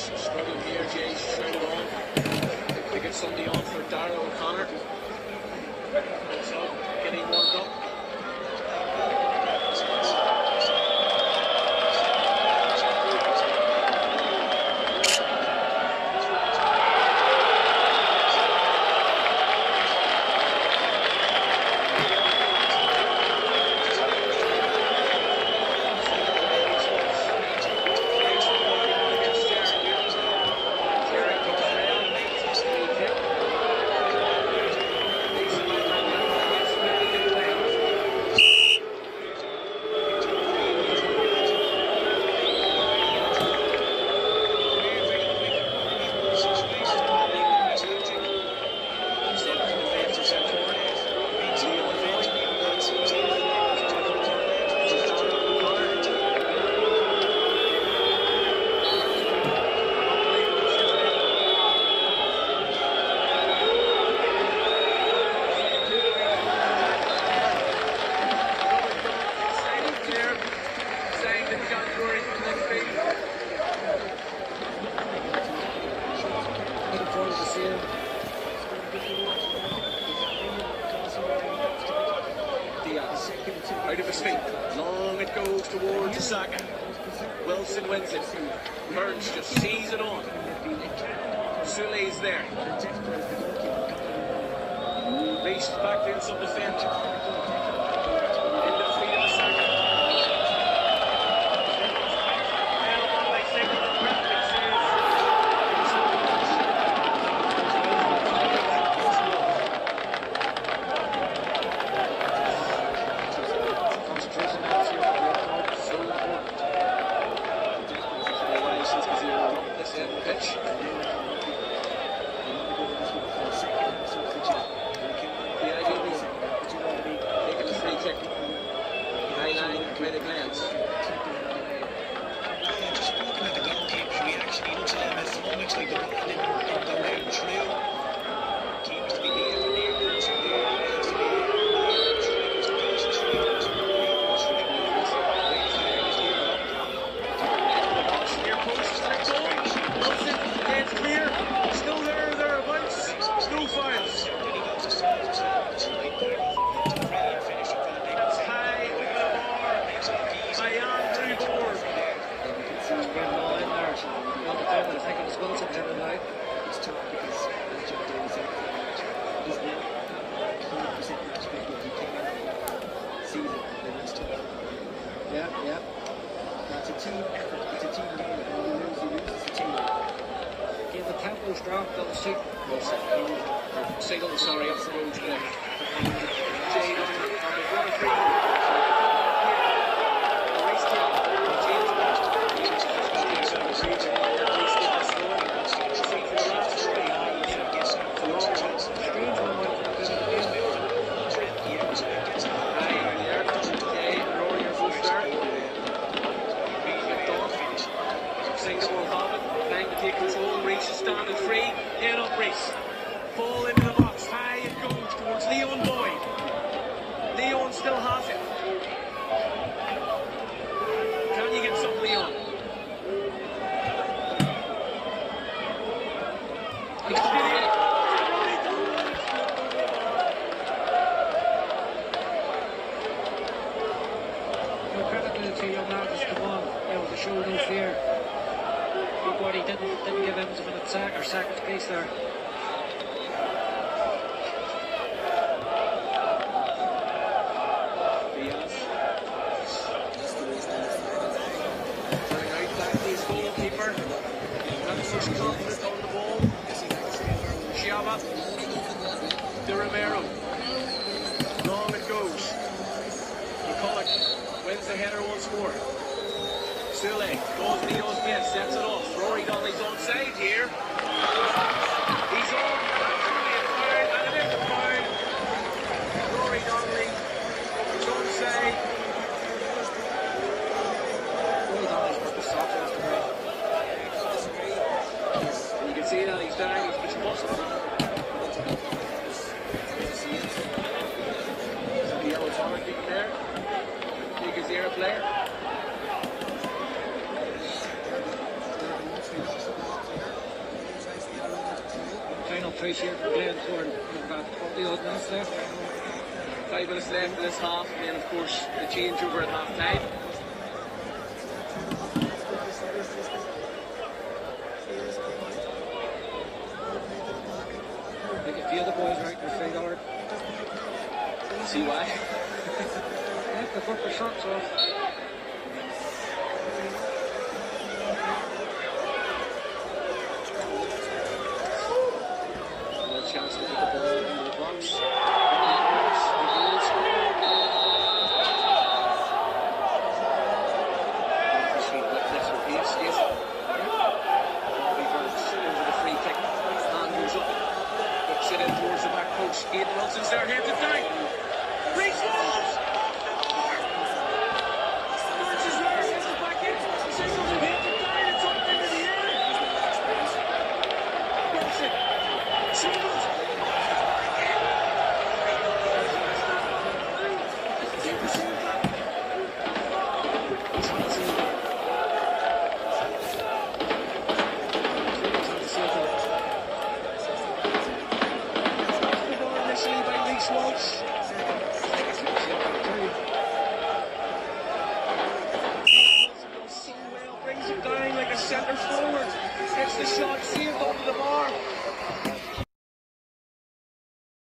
Struggling here, trying it on. They get somebody on for Dara O'Connor. So, Out of his feet. Long it goes towards Osaka. Wilson wins it. Burns just sees it on. Sule's there. Raced back in some defence. Into the feet of Osaka. concentration last year. So important. Congratulations, because you're on this end of the pitch. The idea is taking a free kick. High line, made a glance. Just looking at the goalkeeper's reaction, he looks at him as almost like the ball got the. Single, sorry, up the road left. Game. Single will have it. Trying to take control. Reese is standing free. Head up, Reese. Ball into the box. High it goes towards Leon Boyd. Leon still has it. Can you get some Leon? Credit to the two young lads who's come on. You know, they show no Good boy, he didn't, didn't give Evans a minute sack or pace there. De Romero. Long it goes. McCulloch wins the header once more. Sule goes Neo's bit, sets it off. Rory here. He's on. Absolutely a and it is a foul. Rory Donnelly Jose. You can see that he's. He's. Roy Donnelly's worked his socks off the ground. And you can see that he's down, he's just busted. The yellow collar keeping there. Big as air player. From Glenthorne in about 40 odd minutes left. Five minutes left in this half, and then of course the changeover at half time. I the boys right. See why? Yeah, the fuck the shots off. Chance to put the ball into the box. Towards the back post. Aidan Wilson's there, it down. Reece!